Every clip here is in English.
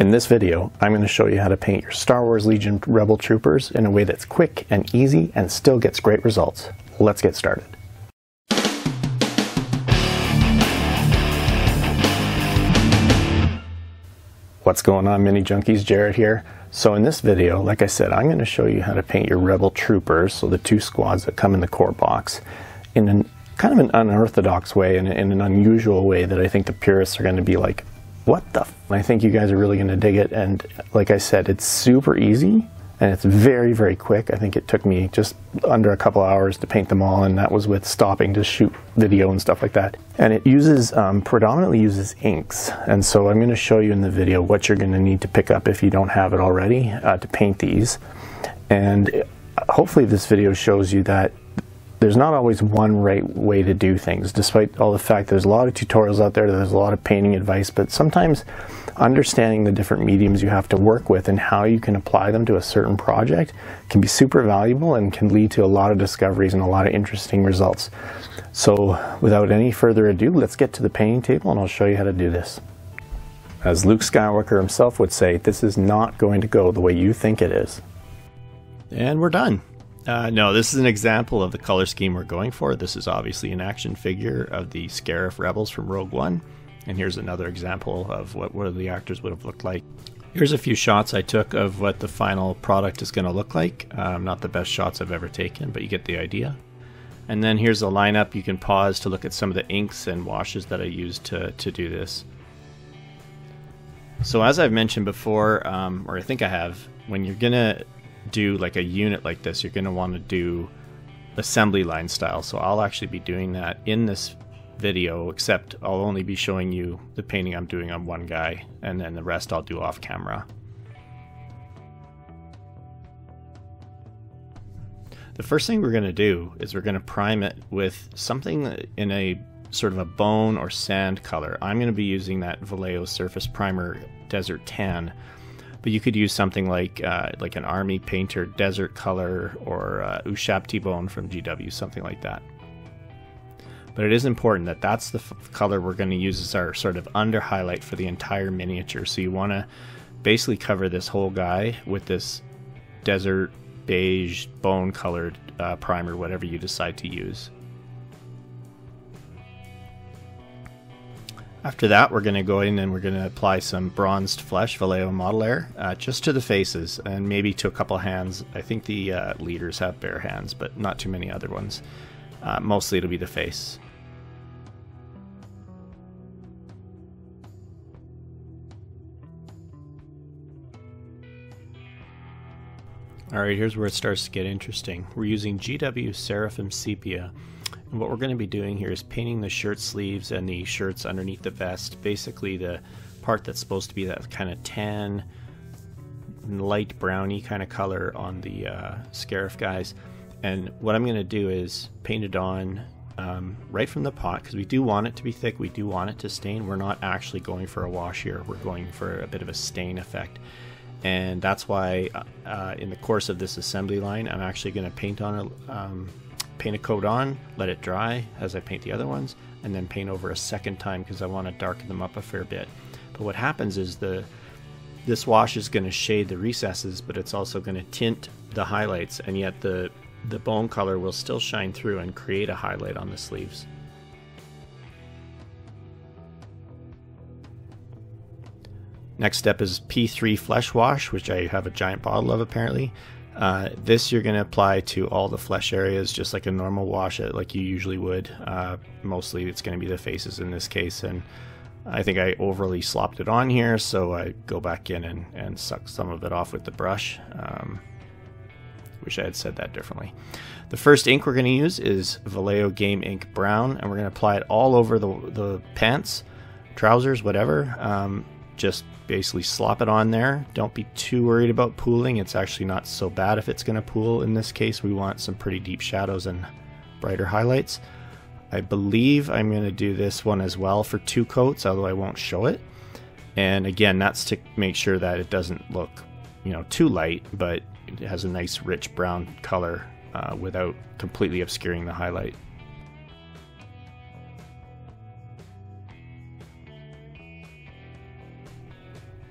In this video, I'm going to show you how to paint your Star Wars Legion Rebel Troopers in a way that's quick and easy and still gets great results. Let's get started. What's going on Mini Junkies, Jared here. So in this video, like I said, I'm going to show you how to paint your Rebel Troopers, so the two squads that come in the core box, in an kind of an unorthodox way and in an unusual way that I think the purists are going to be like, what the? I think you guys are really going to dig it. And like I said, it's super easy and it's very, very quick. I think it took me just under a couple hours to paint them all, and that was with stopping to shoot video and stuff like that. And it uses, um, predominantly uses inks. And so I'm going to show you in the video what you're going to need to pick up if you don't have it already uh, to paint these. And hopefully this video shows you that there's not always one right way to do things, despite all the fact there's a lot of tutorials out there, there's a lot of painting advice, but sometimes understanding the different mediums you have to work with and how you can apply them to a certain project can be super valuable and can lead to a lot of discoveries and a lot of interesting results. So without any further ado, let's get to the painting table and I'll show you how to do this. As Luke Skywalker himself would say, this is not going to go the way you think it is. And we're done. Uh, no, this is an example of the color scheme we're going for. This is obviously an action figure of the Scarif Rebels from Rogue One. And here's another example of what one of the actors would have looked like. Here's a few shots I took of what the final product is going to look like. Um, not the best shots I've ever taken, but you get the idea. And then here's a lineup. You can pause to look at some of the inks and washes that I used to, to do this. So as I've mentioned before, um, or I think I have, when you're going to do like a unit like this, you're going to want to do assembly line style. So I'll actually be doing that in this video, except I'll only be showing you the painting I'm doing on one guy, and then the rest I'll do off camera. The first thing we're going to do is we're going to prime it with something in a sort of a bone or sand color. I'm going to be using that Vallejo Surface Primer Desert Tan but you could use something like uh, like an army painter desert color or uh, bone from GW, something like that. But it is important that that's the f- color we're going to use as our sort of under highlight for the entire miniature. So you want to basically cover this whole guy with this desert beige bone colored uh, primer, whatever you decide to use. After that, we're going to go in and we're going to apply some bronzed flesh Vallejo Model Air uh, just to the faces and maybe to a couple hands. I think the uh, leaders have bare hands, but not too many other ones. Uh, mostly it'll be the face. Alright, here's where it starts to get interesting. We're using GW Seraphim Sepia and what we're going to be doing here is painting the shirt sleeves and the shirts underneath the vest. Basically the part that's supposed to be that kind of tan, light browny kind of color on the uh, Scarif guys. And what I'm going to do is paint it on um, right from the pot because we do want it to be thick. We do want it to stain. We're not actually going for a wash here. We're going for a bit of a stain effect. And that's why uh, in the course of this assembly line, I'm actually going to paint on it um, paint a coat on, let it dry as I paint the other ones, and then paint over a second time because I want to darken them up a fair bit. But what happens is the this wash is going to shade the recesses, but it's also going to tint the highlights, and yet the the bone color will still shine through and create a highlight on the sleeves. Next step is P3 Flesh Wash, which I have a giant bottle of apparently. Uh, this you're going to apply to all the flesh areas just like a normal wash it like you usually would. Uh, mostly it's going to be the faces in this case and I think I overly slopped it on here so I go back in and, and suck some of it off with the brush. Um, wish I had said that differently. The first ink we're going to use is Vallejo Game Ink Brown and we're going to apply it all over the, the pants, trousers, whatever. Um, just basically slop it on there. Don't be too worried about pooling. It's actually not so bad if it's going to pool. In this case, we want some pretty deep shadows and brighter highlights. I believe I'm going to do this one as well for two coats, although I won't show it. And again, that's to make sure that it doesn't look, you know, too light, but it has a nice rich brown color uh, without completely obscuring the highlight.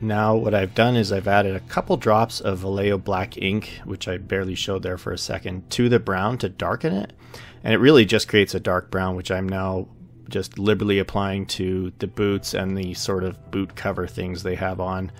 Now what I've done is I've added a couple drops of Vallejo black ink, which I barely showed there for a second, to the brown to darken it. And it really just creates a dark brown, which I'm now just liberally applying to the boots and the sort of boot cover things they have on.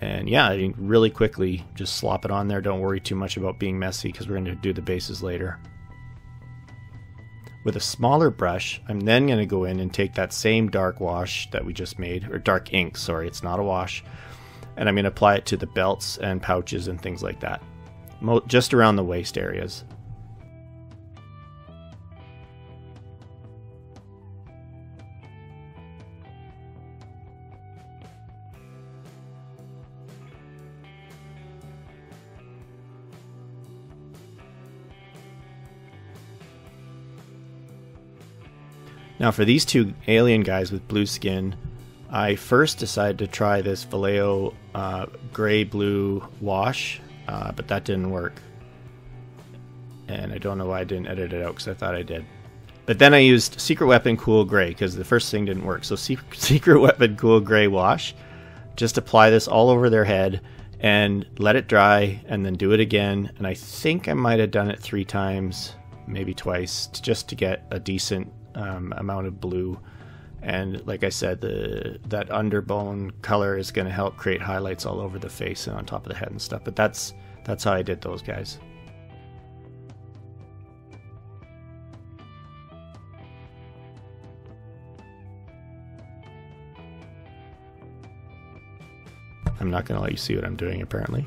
And yeah, really quickly just slop it on there. Don't worry too much about being messy because we're going to do the bases later. With a smaller brush, I'm then going to go in and take that same dark wash that we just made, or dark ink, sorry, it's not a wash, and I'm going to apply it to the belts and pouches and things like that, just around the waist areas. Now, for these two alien guys with blue skin, I first decided to try this Vallejo uh, gray blue wash, uh, but that didn't work. And I don't know why I didn't edit it out because I thought I did. But then I used Secret Weapon Cool Gray because the first thing didn't work. So Secret Weapon Cool Gray wash. Just apply this all over their head and let it dry and then do it again. And I think I might have done it three times, maybe twice, just to get a decent um, amount of blue. And like I said, the that underbone color is going to help create highlights all over the face and on top of the head and stuff. But that's that's how I did those guys. I'm not going to let you see what I'm doing apparently.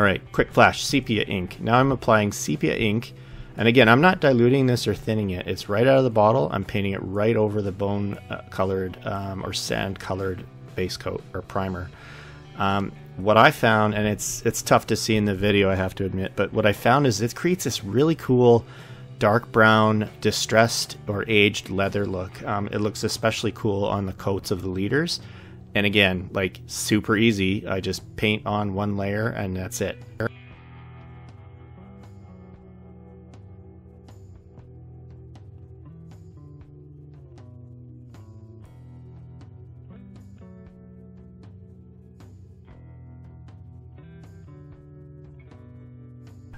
All right, quick flash, sepia ink. Now I'm applying sepia ink. And again, I'm not diluting this or thinning it. It's right out of the bottle. I'm painting it right over the bone uh, colored um, or sand colored base coat or primer. Um, what I found, and it's it's tough to see in the video, I have to admit, but what I found is it creates this really cool dark brown distressed or aged leather look. Um, it looks especially cool on the coats of the leaders. And again, like super easy. I just paint on one layer and that's it.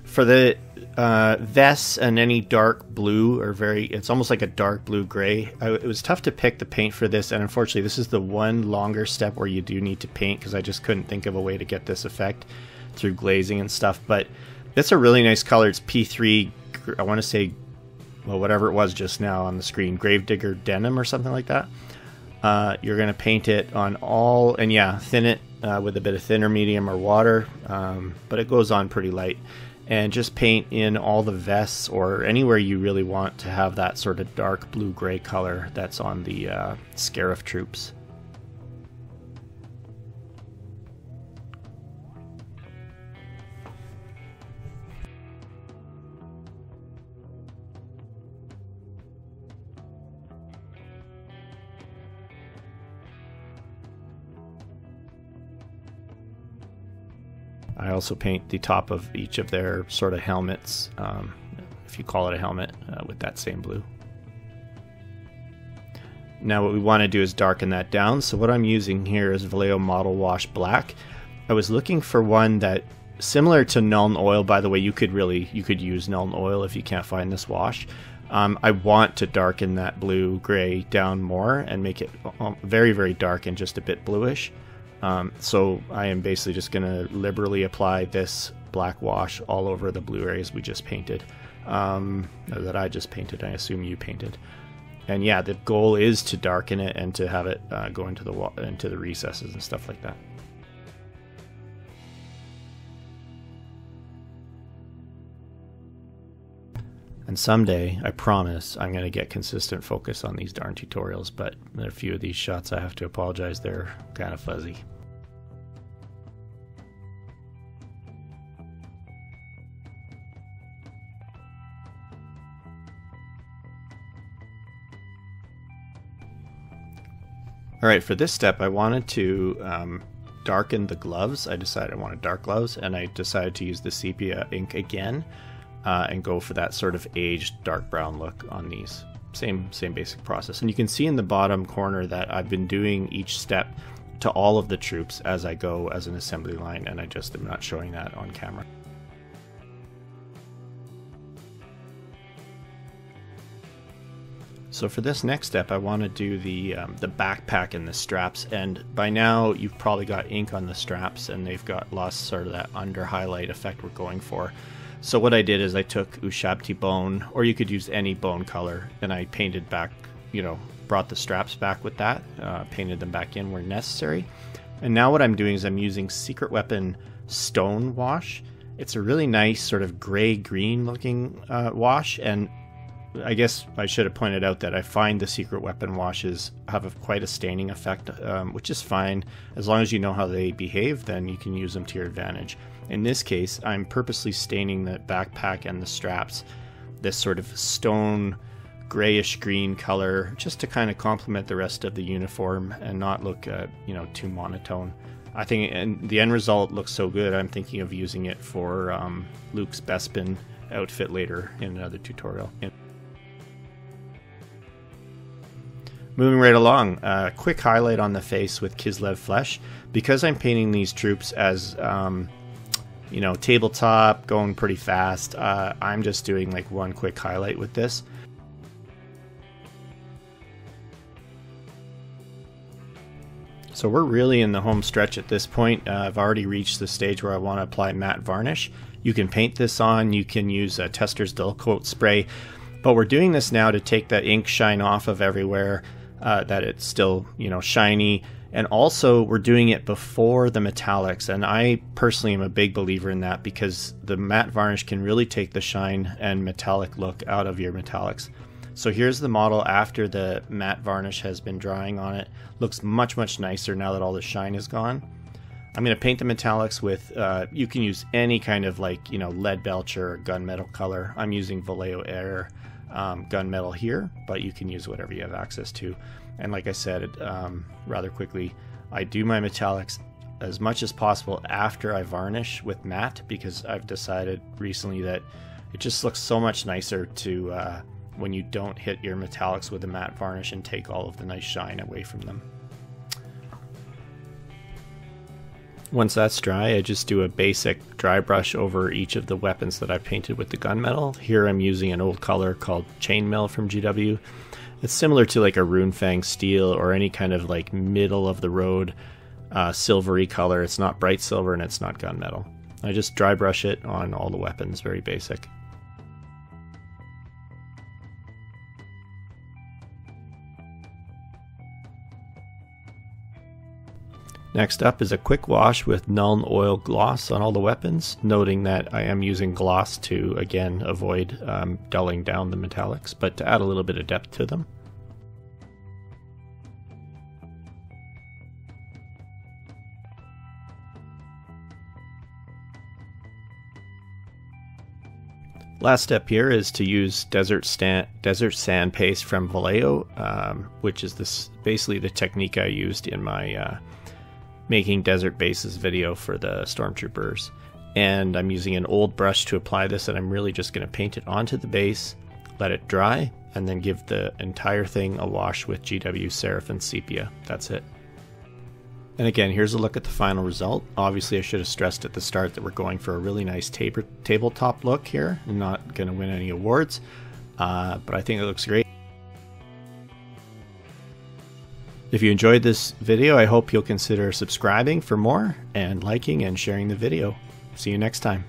For the uh, vests and any dark blue or very it's almost like a dark blue gray. I, it was tough to pick the paint for this and unfortunately this is the one longer step where you do need to paint because i just couldn't think of a way to get this effect through glazing and stuff but it's a really nice color. It's p3 i want to say well whatever it was just now on the screen gravedigger denim or something like that. Uh, you're going to paint it on all and yeah thin it uh, with a bit of thinner medium or water um, but it goes on pretty light and just paint in all the vests or anywhere you really want to have that sort of dark blue gray color that's on the uh, Scarif troops. I also paint the top of each of their sort of helmets, um, if you call it a helmet, uh, with that same blue. Now what we want to do is darken that down. So what I'm using here is Vallejo Model Wash Black. I was looking for one that similar to Nuln Oil, by the way, you could really you could use Nuln Oil if you can't find this wash. Um, I want to darken that blue gray down more and make it um, very very dark and just a bit bluish. Um, so I am basically just going to liberally apply this black wash all over the blue areas we just painted, um, that I just painted. I assume you painted. And yeah, the goal is to darken it and to have it uh, go into the into the recesses and stuff like that. And someday, I promise, I'm going to get consistent focus on these darn tutorials, but a few of these shots I have to apologize, they're kind of fuzzy. All right, for this step, I wanted to um, darken the gloves. I decided I wanted dark gloves, and I decided to use the sepia ink again uh, and go for that sort of aged dark brown look on these. same same basic process. And you can see in the bottom corner that I've been doing each step to all of the troops as I go as an assembly line, and I just am not showing that on camera. So for this next step, I want to do the um, the backpack and the straps. And by now, you've probably got ink on the straps, and they've got lost sort of that under highlight effect we're going for. So what I did is I took Ushabti bone, or you could use any bone color, and I painted back, you know, brought the straps back with that, uh, painted them back in where necessary. And now what I'm doing is I'm using Secret Weapon Stone Wash. It's a really nice sort of gray green looking uh, wash, and I guess I should have pointed out that I find the secret weapon washes have a, quite a staining effect, um, which is fine. As long as you know how they behave, then you can use them to your advantage. In this case, I'm purposely staining the backpack and the straps this sort of stone grayish green color just to kind of complement the rest of the uniform and not look uh, you know too monotone i think and the end result looks so good i'm thinking of using it for um, luke's bespin outfit later in another tutorial Moving right along, a uh, quick highlight on the face with Kislev Flesh. Because I'm painting these troops as, um, you know, tabletop, going pretty fast, uh, I'm just doing like one quick highlight with this. So we're really in the home stretch at this point. Uh, I've already reached the stage where I want to apply matte varnish. You can paint this on, you can use a Testors Dull Coat spray, but we're doing this now to take that ink shine off of everywhere uh, that it's still you know shiny. And also we're doing it before the metallics. And i personally am a big believer in that because the matte varnish can really take the shine and metallic look out of your metallics. So here's the model after the matte varnish has been drying on it. Looks much much nicer now that all the shine is gone. I'm going to paint the metallics with uh, you can use any kind of like you know Leadbelcher or gunmetal color. I'm using vallejo air um, gunmetal here, but you can use whatever you have access to. And like I said, um, rather quickly, I do my metallics as much as possible after I varnish with matte because I've decided recently that it just looks so much nicer to uh, when you don't hit your metallics with a matte varnish and take all of the nice shine away from them. Once that's dry, I just do a basic dry brush over each of the weapons that I painted with the gunmetal. Here I'm using an old color called Chainmail from GW. It's similar to like a Runefang steel or any kind of like middle of the road uh, silvery color. It's not bright silver and it's not gunmetal. I just dry brush it on all the weapons, very basic. Next up is a quick wash with Nuln Oil Gloss on all the weapons, noting that I am using gloss to, again, avoid um, dulling down the metallics, but to add a little bit of depth to them. Last step here is to use desert, stand, desert sand paste from Vallejo, um, which is this basically the technique I used in my uh, making desert bases video for the stormtroopers. And I'm using an old brush to apply this, and I'm really just going to paint it onto the base, let it dry, and then give the entire thing a wash with GW Seraphim Sepia. That's it. And again, here's a look at the final result. Obviously, I should have stressed at the start that we're going for a really nice tabletop look here. I'm not going to win any awards, uh, but I think it looks great. If you enjoyed this video, I hope you'll consider subscribing for more and liking and sharing the video. See you next time.